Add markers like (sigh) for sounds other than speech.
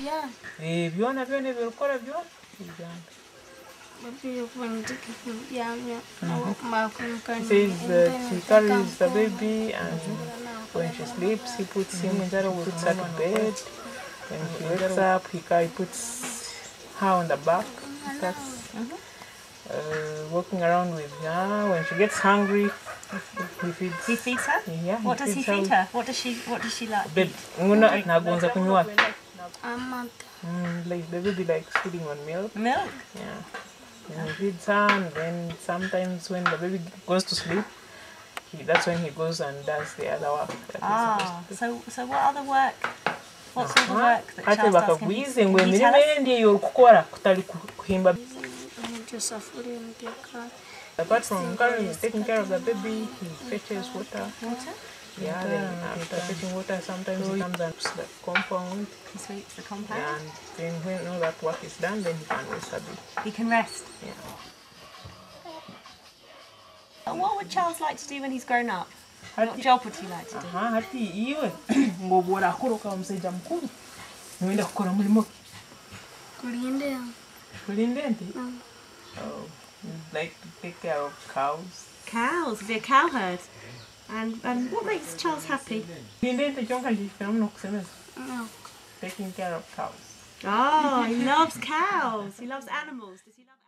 byona byona byona uganda Baby, when the yeah, yeah. Mm-hmm. says that he carries the baby and when she sleeps he puts him puts her to bed when she wakes up he, he puts her on the back starts uh, walking around with her when she gets hungry he feeds He feeds her? yeah, What does he feed her? What does she what does she like? Babe, nguna nagonza kunywa Amata. mm, like the baby likes feeding on milk Milk. Yeah. And he feeds her, and then sometimes when the baby goes to sleep, he, that's when he goes and does the other work. that he's Ah, to so so what other work? What sort of work that ate Charles does? Can you, bakagwize ngo can you tell us? endi eyo kutali kuhimba apart from carrying, taking care of the baby he fetches water Water? Yeah then after fetching water sometimes he comes and sweeps the compound He sweeps the compound. and then when all that work is done then he can rest a bit He can rest. yeah. Uh, What would Charles like to do when he's grown up? What job would he like to do? aha hati iwe (coughs) ngoba orakoroka omusajja mukuru niwenda kukora mulimo ki Kulinde. kulinda ente oh, you'd like to take care of cows Cows. Be a cow herd. And and what makes Charles happy? ente kyonka ntikiramu n'okusemeza Milk. taking care of cows Oh, he loves cows. He loves animals. Does he love